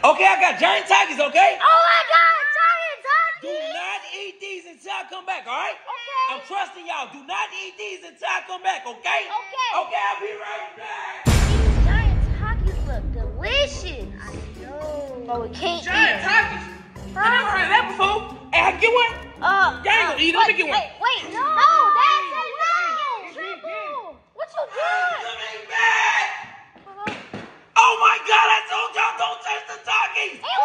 Okay, I got giant Takis, okay? Oh my God, giant tigers! Do not eat these until I come back, all right? Okay. I'm trusting y'all. Do not eat these until I come back, okay? Okay. Okay, I'll be right back. These giant Takis look delicious. I know. But we can't Giant eat. Takis? I never heard of that before. Hey, I get one? Uh, Y'all ain't gonna eat it. Let me get one. Wait, wait, no. No, Hey!